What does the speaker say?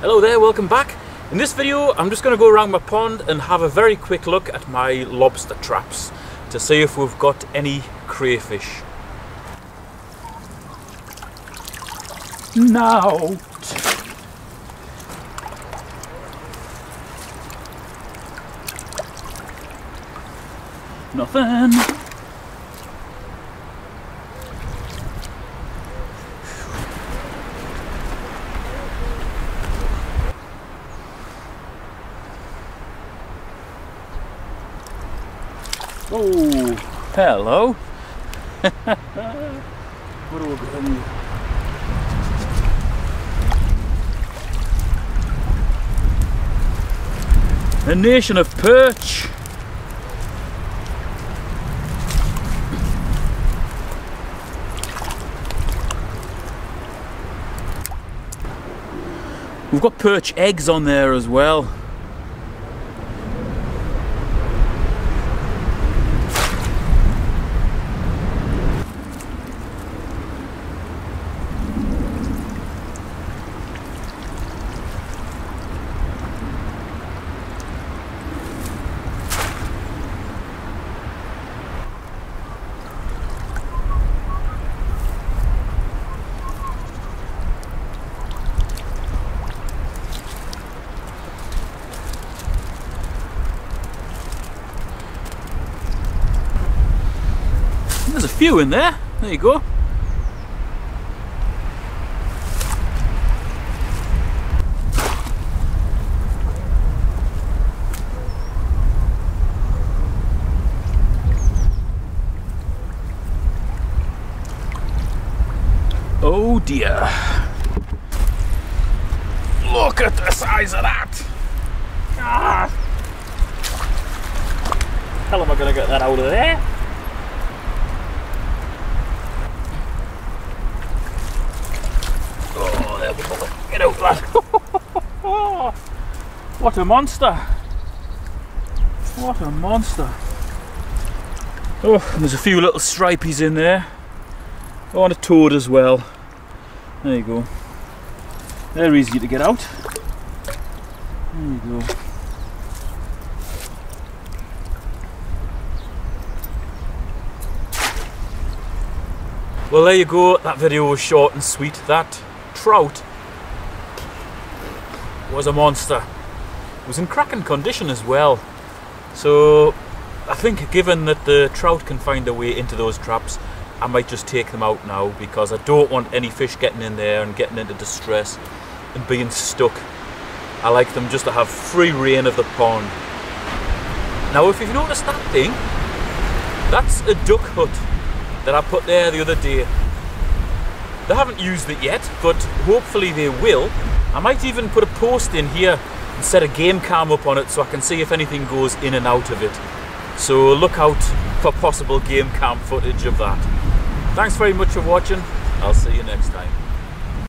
Hello there, welcome back. In this video I'm just going to go around my pond and have a very quick look at my lobster traps to see if we've got any crayfish. Now! Nothing. Oh, hello. what we? A nation of perch. We've got perch eggs on there as well. There's a few in there. There you go. Oh dear. Look at the size of that. Ah. How am I going to get that out of there? Get out, lad. What a monster. What a monster. Oh, there's a few little stripies in there. Oh, and a toad as well. There you go. They're easy to get out. There you go. Well, there you go. That video was short and sweet. That trout was a monster. Was in cracking condition as well. So I think given that the trout can find their way into those traps, I might just take them out now because I don't want any fish getting in there and getting into distress and being stuck. I like them just to have free rein of the pond. Now if you've noticed that thing, that's a duck hut that I put there the other day. They haven't used it yet, but hopefully they will. I might even put a post in here and set a game cam up on it so I can see if anything goes in and out of it. So look out for possible game cam footage of that. Thanks very much for watching. I'll see you next time.